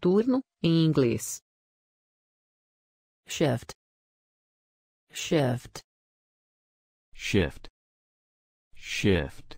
Turno, em inglês. Shift. Shift. shift, shift,